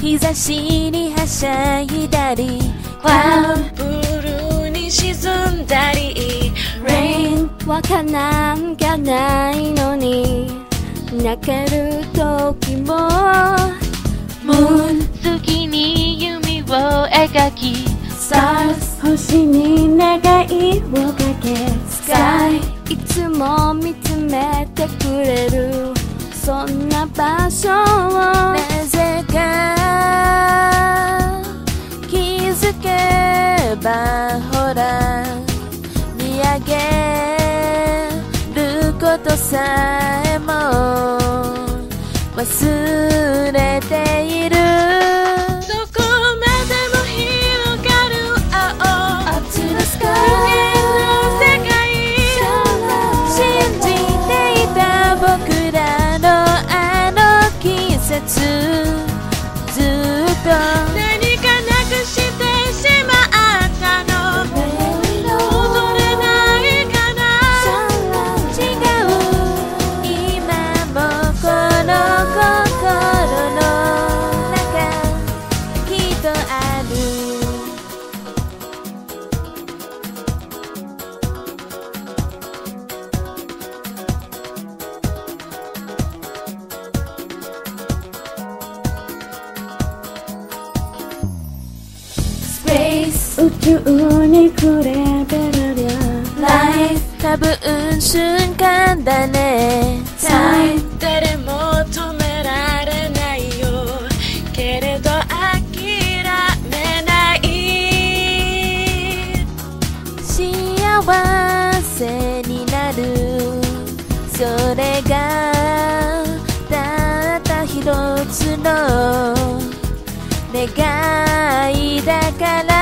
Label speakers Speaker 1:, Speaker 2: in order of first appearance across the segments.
Speaker 1: 日差しにはしゃいだり Cloud
Speaker 2: ブルーに沈んだり
Speaker 1: Rain わかなんかないのに泣ける時も
Speaker 2: Moon 月に弓を描き
Speaker 1: Stars
Speaker 3: 星に願いをかけ
Speaker 1: Sky いつも見つめてくれるそんな場所をづけばほら見上げることさえも忘れている。
Speaker 2: どこまでも広がる青。
Speaker 1: Up to the
Speaker 2: 無限
Speaker 1: sky
Speaker 2: の世界。
Speaker 1: 信じていた僕らのあの季節
Speaker 3: 宇宙に比べらりゃ
Speaker 1: Life. 多分瞬間だね。Time.
Speaker 2: 誰も止められないよ。けれど諦めない。
Speaker 1: 幸せになる。それがたった一つの願いだから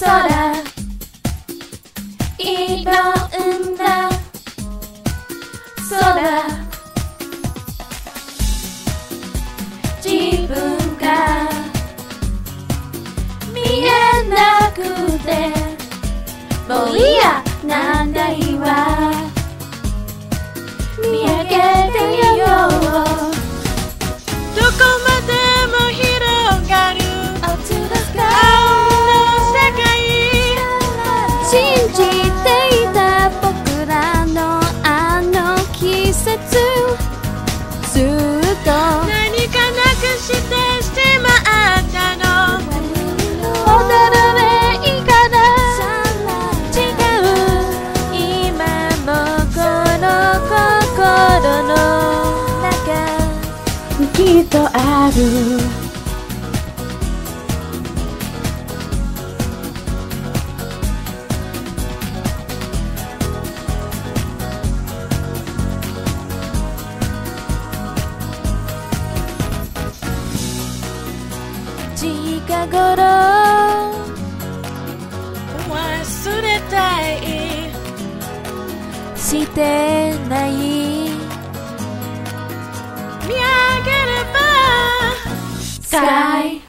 Speaker 2: 空。い
Speaker 1: ろんな空。自分が見えなくて。もういいや。なんだい中
Speaker 3: きっとある。
Speaker 1: 近頃
Speaker 2: 忘れたい。
Speaker 1: してない。sky.